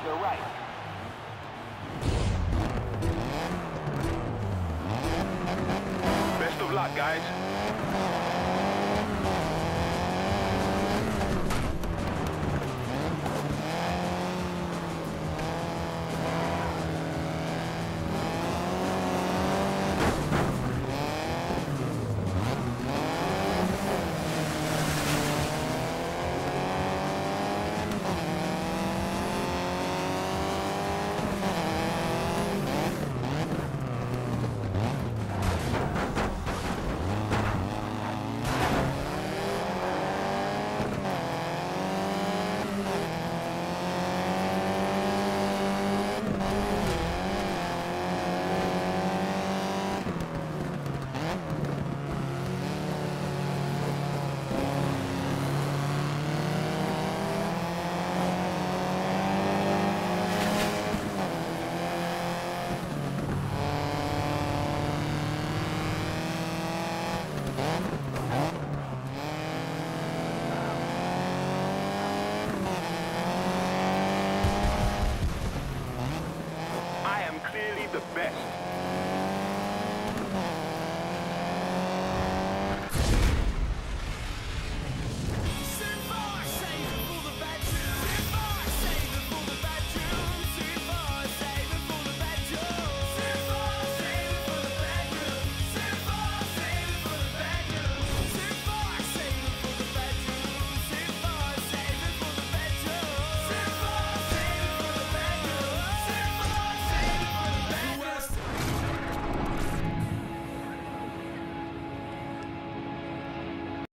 left or right. Best of luck, guys. the best.